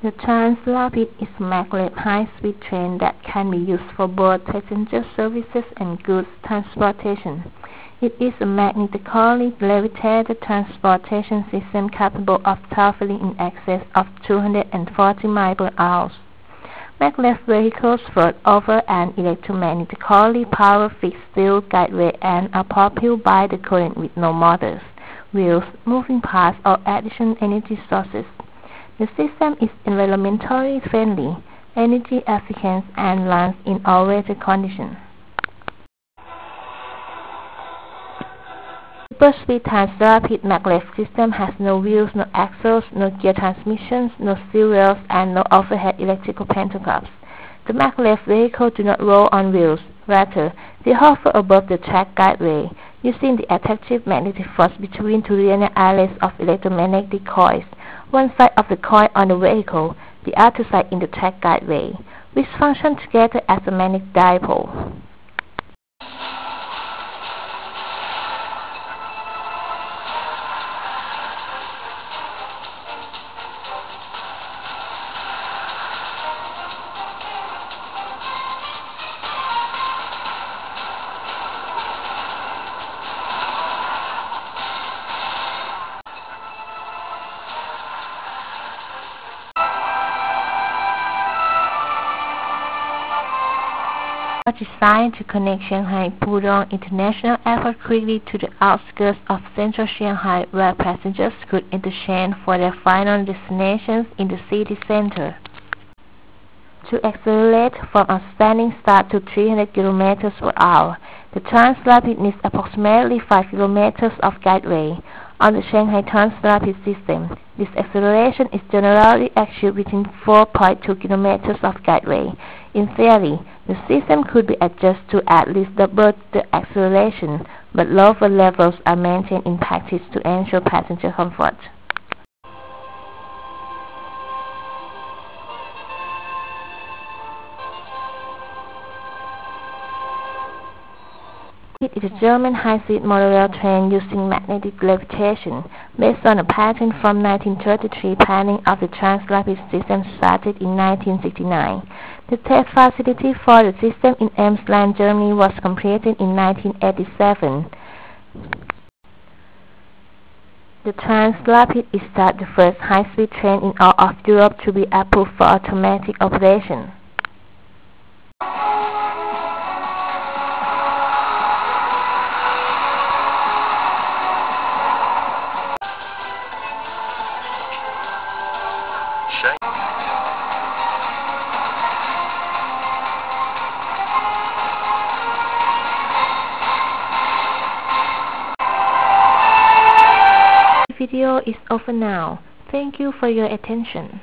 The Transrapid is a maglev high-speed train that can be used for both passenger services and goods transportation. It is a magnetically levitated transportation system capable of traveling in excess of 240 miles per hour. Maglev vehicles float over an electromagnetically powered fixed steel guideway and are propelled by the current with no motors, wheels, moving parts, or additional energy sources. The system is environmentally friendly, energy efficient, and runs in all weather conditions. The Super-speed Transrapid maglev system has no wheels, no axles, no gear transmissions, no steel rails, and no overhead electrical pantographs. The maglev vehicles do not roll on wheels. Rather, they hover above the track guideway, using the attractive magnetic force between two linear islands of electromagnetic coils one side of the coil on the vehicle, the other side in the track guideway, which function together as a magnetic dipole. Designed to connect Shanghai Pudong International Airport quickly to the outskirts of central Shanghai where passengers could interchange for their final destinations in the city center. To accelerate from a standing start to 300 km per hour, the Transrapid needs approximately 5 km of guideway. On the Shanghai Transrapid system, this acceleration is generally achieved within 4.2 km of guideway. In theory, the system could be adjusted to at least double the acceleration, but lower levels are maintained in practice to ensure passenger comfort. It is a German high-speed monorail train using magnetic levitation, based on a patent from 1933 planning of the Transrapid system started in 1969. The test facility for the system in Emsland, Germany was completed in 1987. The Transrapid is the first high-speed train in all of Europe to be approved for automatic operation. Video is over now. Thank you for your attention.